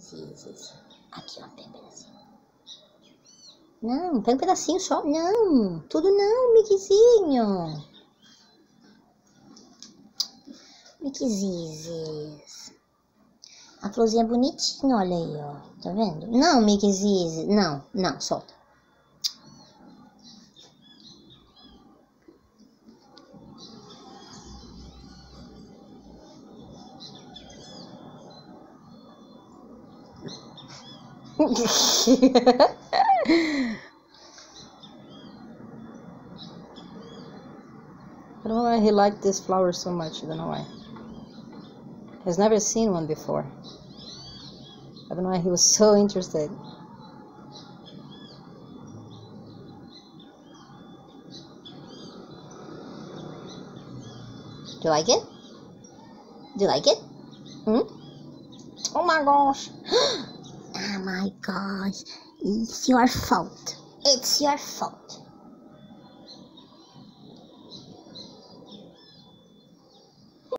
Vezes. Aqui, ó, pega um pedacinho. Não, pega um pedacinho só. Não, tudo não, Mickeyzinho. Mickeyzizes. A florzinha é bonitinha, olha aí, ó. Tá vendo? Não, Mickeyzizes. Não, não, solta. I don't know why he liked this flower so much. I don't know why. He's never seen one before. I don't know why he was so interested. Do you like it? Do you like it? Hmm? Oh my gosh. My gosh, it's your fault. It's your fault.